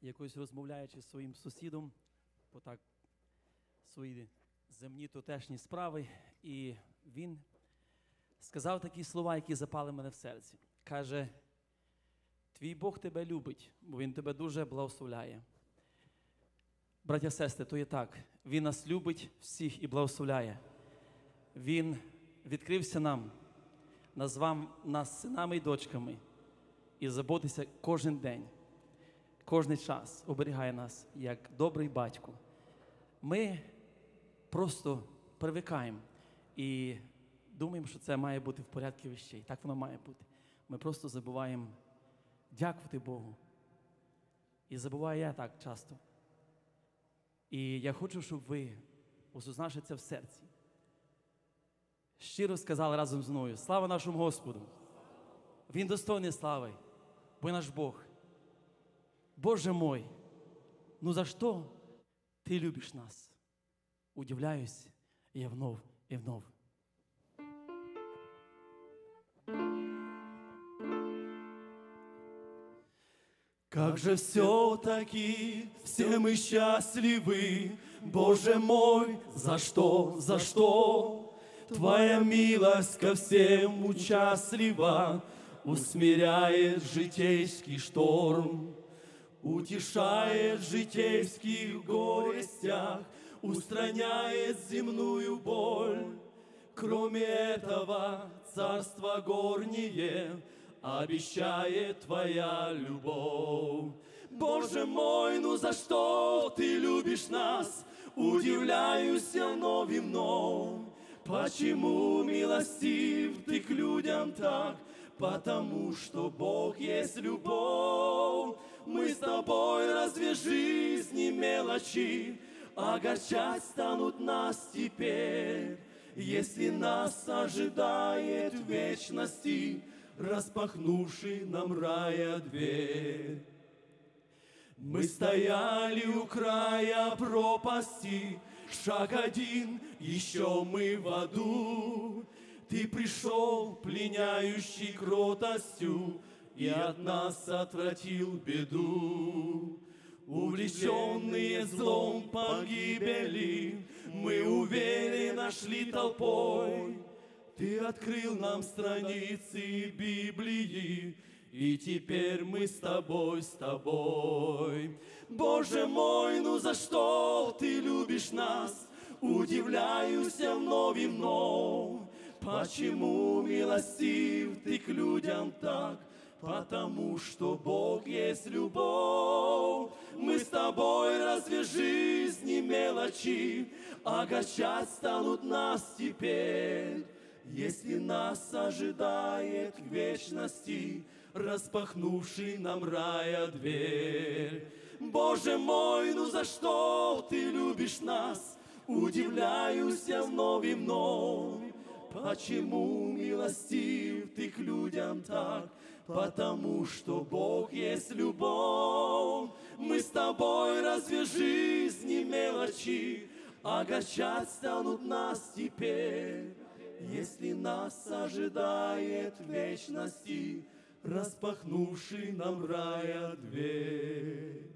якось розмовляючи з своїм сусідом, по так свої земні тутешні справи, і він сказав такі слова, які запали мене в серці. Каже: Твій Бог тебе любить, бо Він тебе дуже благословляє. Браття сестри, то є так. Він нас любить всіх і благословляє. Він відкрився нам, назвав нас синами і дочками і заботиться кожен день, кожен час оберігає нас як добрий батько. Ми просто привикаємо і думаємо, що це має бути в порядку вещей. Так воно має бути. Ми просто забуваємо дякувати Богу. І забуваю я так часто. І я хочу, щоб ви, осознавши це в серці, щиро сказали разом з мною: слава нашому Господу! Він достойний слави, бо наш Бог. Боже мой, ну за що ти любиш нас? Удивляюсь я вновь і вновь. Как же все-таки все мы счастливы, Боже мой, за что, за что? Твоя милость ко всем участлива, Усмиряет житейский шторм, Утешает в житейских горестях, Устраняет земную боль. Кроме этого, царство горнее обещает твоя любовь. Боже мой, ну за что ты любишь нас? Удивляюсь я вновь и вновь. Почему милостив ты к людям так? Потому что Бог есть любовь. Мы с тобой разве жизни мелочи огорчать станут нас теперь? Если нас ожидает вечности, распахнувший нам рая дверь. Мы стояли у края пропасти, шаг один, еще мы в аду. Ты пришел, пленяющий кротостью, и от нас отвратил беду. Увлеченные злом погибели, мы уверенно шли толпой. Ты открыл нам страницы Библии, и теперь мы с тобой, с тобой. Боже мой, ну за что ты любишь нас? Удивляюсь я вновь и вновь. Почему милостив ты к людям так? Потому что Бог есть любовь. Мы с тобой разве жизни мелочи огорчать станут нас теперь? Если нас ожидает к вечности, распахнувший нам рая дверь. Боже мой, ну за что ты любишь нас? Удивляюсь я вновь и вновь. Почему милостив ты к людям так? Потому что Бог есть любовь. Мы с тобой разве жизни мелочи огорчать станут нас теперь? Если нас ожидает вечности, распахнувший нам рая дверь.